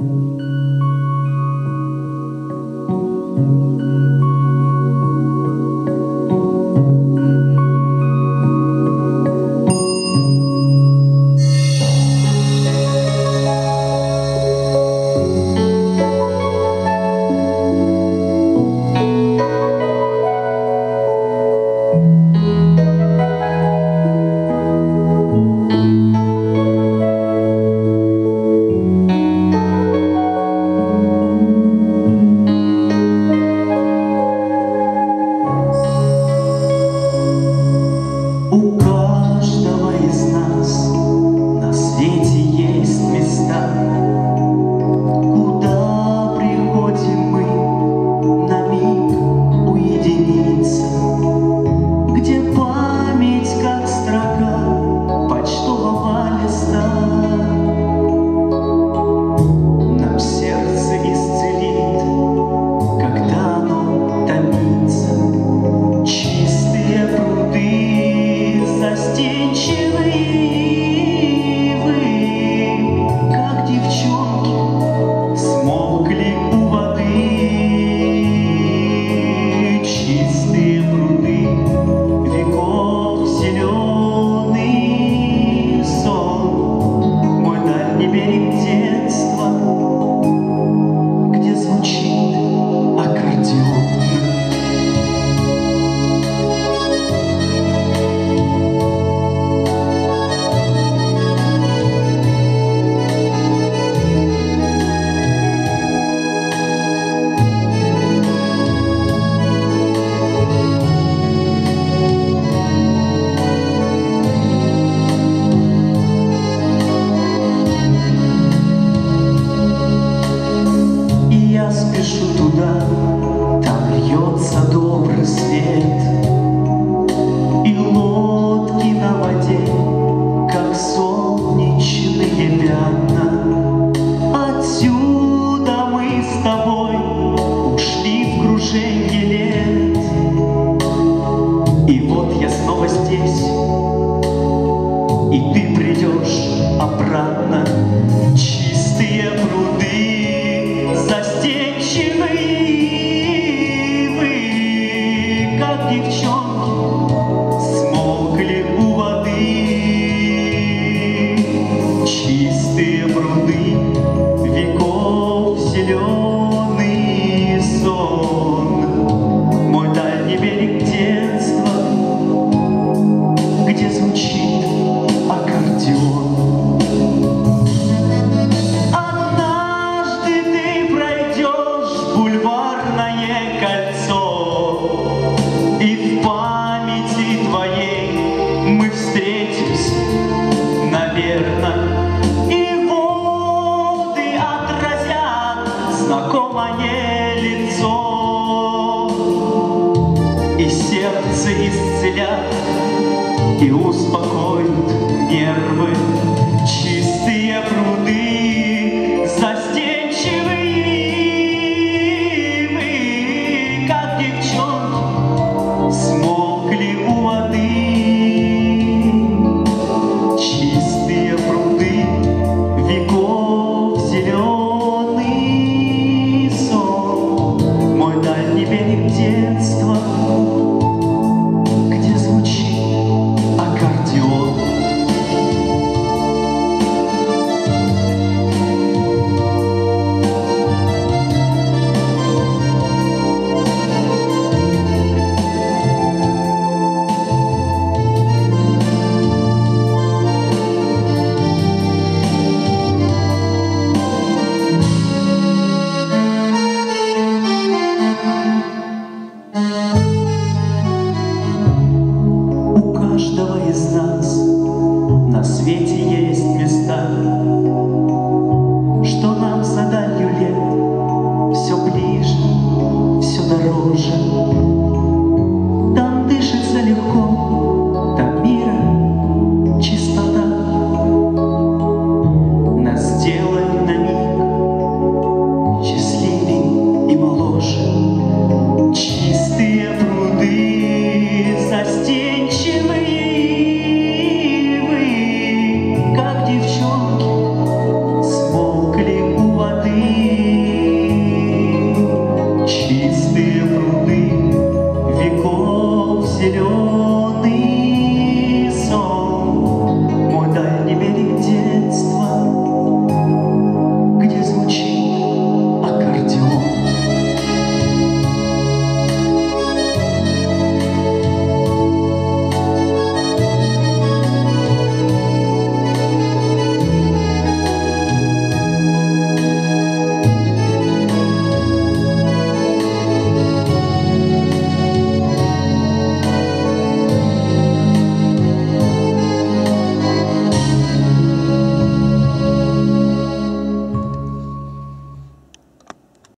you. спешу туда, там льется добрый свет. И лодки на воде, как солнечные пятна. Отсюда мы с тобой ушли в круженье лет. И вот я снова здесь, и ты придешь обратно. и сердце исцелят, и успокоит нервы.